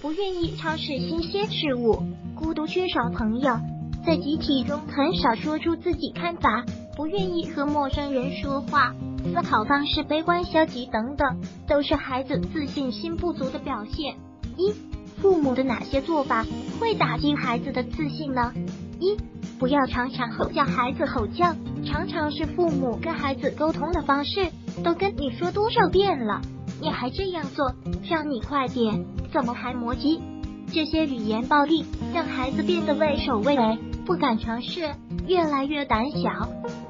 不愿意尝试新鲜事物，孤独缺少朋友，在集体中很少说出自己看法，不愿意和陌生人说话，思考方式悲观消极等等，都是孩子自信心不足的表现。一、父母的哪些做法会打击孩子的自信呢？一、不要常常吼叫孩子，吼叫常常是父母跟孩子沟通的方式，都跟你说多少遍了，你还这样做，让你快点，怎么还磨叽？这些语言暴力让孩子变得畏首畏尾，不敢尝试，越来越胆小。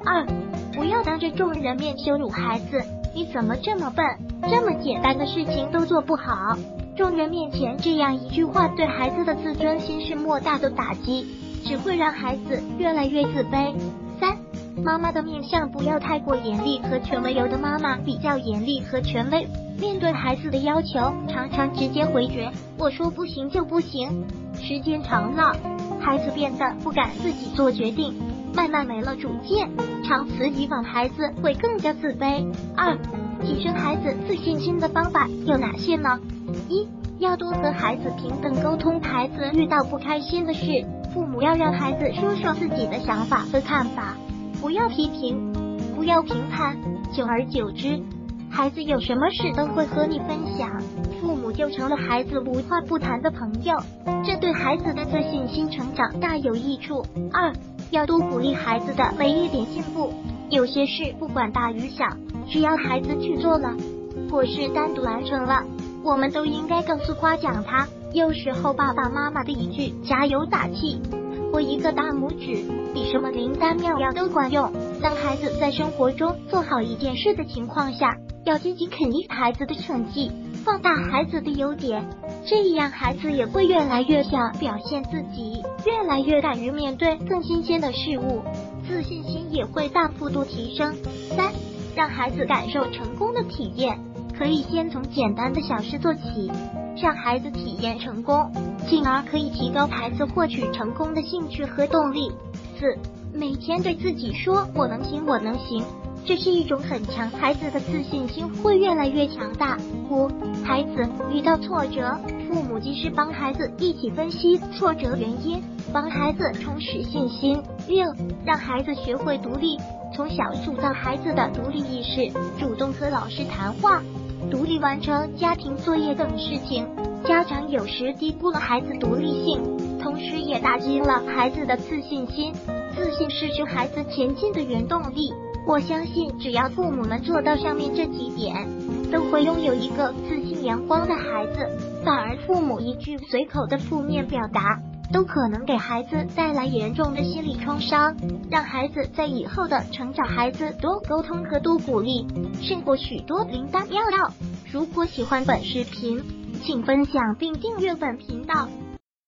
二、不要当着众人面羞辱孩子，你怎么这么笨，这么简单的事情都做不好？众人面前这样一句话，对孩子的自尊心是莫大的打击，只会让孩子越来越自卑。三、妈妈的面相不要太过严厉和权威，有的妈妈比较严厉和权威，面对孩子的要求，常常直接回绝，我说不行就不行。时间长了，孩子变得不敢自己做决定，慢慢没了主见，长此以往，孩子会更加自卑。二、提升孩子自信心的方法有哪些呢？一要多和孩子平等沟通，孩子遇到不开心的事，父母要让孩子说说自己的想法和看法，不要批评，不要评判，久而久之，孩子有什么事都会和你分享，父母就成了孩子无话不谈的朋友，这对孩子的自信心成长大有益处。二要多鼓励孩子的每一点进步，有些事不管大与小，只要孩子去做了，或是单独完成了。我们都应该告诉夸奖他，有时候爸爸妈妈的一句加油打气，或一个大拇指，比什么灵丹妙药都管用。当孩子在生活中做好一件事的情况下，要积极肯定孩子的成绩，放大孩子的优点，这样孩子也会越来越想表现自己，越来越敢于面对更新鲜的事物，自信心也会大幅度提升。三，让孩子感受成功的体验。可以先从简单的小事做起，让孩子体验成功，进而可以提高孩子获取成功的兴趣和动力。四，每天对自己说“我能行，我能行”，这是一种很强，孩子的自信心会越来越强大。五，孩子遇到挫折，父母及时帮孩子一起分析挫折原因，帮孩子重拾信心。六，让孩子学会独立，从小塑造孩子的独立意识，主动和老师谈话。独立完成家庭作业等事情，家长有时低估了孩子独立性，同时也打击了孩子的自信心。自信是使孩子前进的原动力。我相信，只要父母们做到上面这几点，都会拥有一个自信阳光的孩子。反而，父母一句随口的负面表达。都可能给孩子带来严重的心理创伤，让孩子在以后的成长，孩子多沟通和多鼓励，胜过许多灵丹妙药。如果喜欢本视频，请分享并订阅本频道。